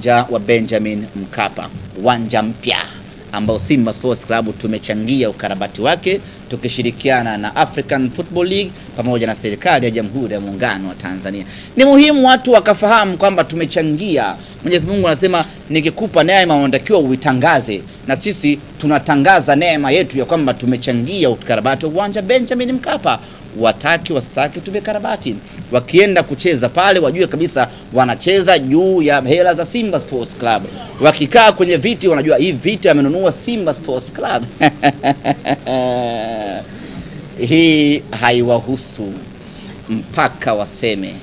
uwanja wa Benjamin Mkapa, uwanja mpya ambao Simba Sports Club tumechangia ukarabati wake tukishirikiana na African Football League pamoja na serikali ya Jamhuri ya Muungano wa Tanzania. Ni muhimu watu wakafahamu kwamba tumechangia. Mwenyezi Mungu anasema nikikupa neema unatakiwa uitangaze, na sisi tunatangaza neema yetu ya kwamba tumechangia ukarabati wa uwanja Benjamin Mkapa. Wataki wasitaki, tumekarabati. Wakienda kucheza pale, wajue kabisa wanacheza juu ya hela za Simba Sports Club. Wakikaa kwenye viti, wanajua hii viti amenunua Simba Sports Club. Hii haiwahusu mpaka waseme.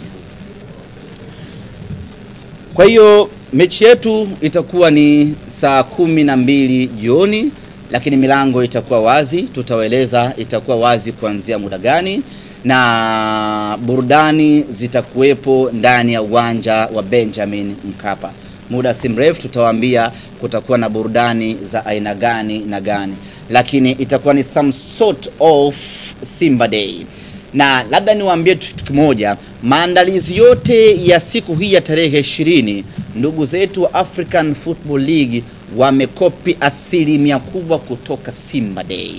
Kwa hiyo mechi yetu itakuwa ni saa kumi na mbili jioni, lakini milango itakuwa wazi. Tutawaeleza itakuwa wazi kuanzia muda gani, na burudani zitakuwepo ndani ya uwanja wa Benjamin Mkapa. Muda si mrefu tutawaambia kutakuwa na burudani za aina gani na gani, lakini itakuwa ni some sort of Simba Day na labda niwaambie kitu kimoja, maandalizi yote ya siku hii ya tarehe ishirini, ndugu zetu wa African Football League wamekopi asilimia kubwa kutoka Simba Day.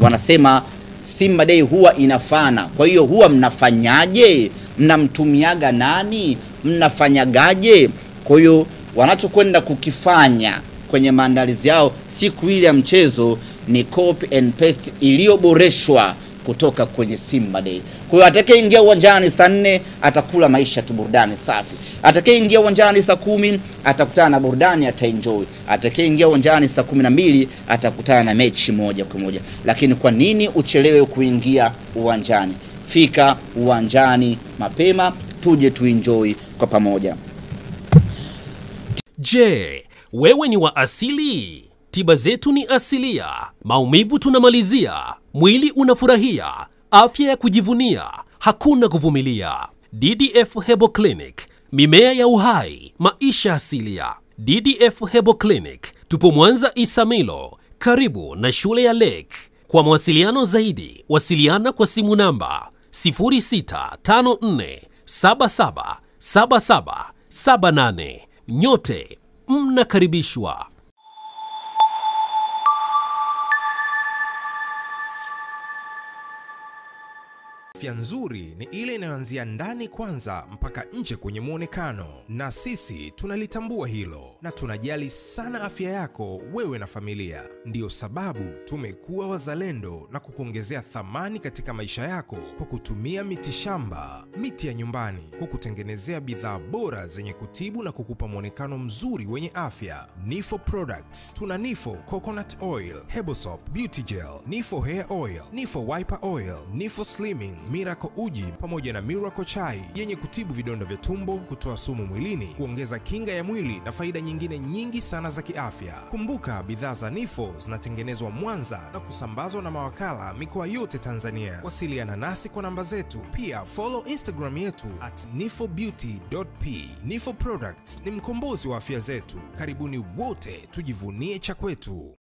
Wanasema Simba Day huwa inafana. Kwa hiyo huwa mnafanyaje? Mnamtumiaga nani? Mnafanyagaje? Kwa hiyo wanachokwenda kukifanya kwenye maandalizi yao siku ile ya mchezo ni copy and paste iliyoboreshwa kutoka kwenye Simba Day. Kwa hiyo atakayeingia uwanjani saa nne atakula maisha tu, burudani safi. Atakayeingia uwanjani saa kumi atakutana na burudani, ataenjoy. Atakayeingia uwanjani saa kumi na mbili atakutana na mechi moja kwa moja. Lakini kwa nini uchelewe kuingia uwanjani? Fika uwanjani mapema, tuje tuenjoy kwa pamoja. Je, wewe ni wa asili? Tiba zetu ni asilia, maumivu tunamalizia, mwili unafurahia, afya ya kujivunia, hakuna kuvumilia. DDF Herbal Clinic, mimea ya uhai, maisha asilia. DDF Herbal Clinic, tupo Mwanza Isamilo, karibu na shule ya Lake. Kwa mawasiliano zaidi, wasiliana kwa simu namba 0654777778. Nyote mnakaribishwa. Afya nzuri ni ile inayoanzia ndani kwanza mpaka nje kwenye mwonekano, na sisi tunalitambua hilo na tunajali sana afya yako wewe na familia. Ndiyo sababu tumekuwa wazalendo na kukuongezea thamani katika maisha yako kwa kutumia miti shamba, miti ya nyumbani, kwa kutengenezea bidhaa bora zenye kutibu na kukupa mwonekano mzuri wenye afya. Nifo Products tuna Nifo Coconut Oil, Hebosop Beauty Gel, Nifo Hair Oil, Nifo Wiper Oil, Nifo Slimming, Miracle Uji pamoja na Miracle Chai yenye kutibu vidonda vya tumbo, kutoa sumu mwilini, kuongeza kinga ya mwili na faida nyingine nyingi sana za kiafya. Kumbuka bidhaa za Nifo zinatengenezwa Mwanza na kusambazwa na mawakala mikoa yote Tanzania. Wasiliana nasi kwa namba zetu, pia follow Instagram yetu at nifobeauty.p. Nifo Products ni mkombozi wa afya zetu. Karibuni wote tujivunie cha kwetu.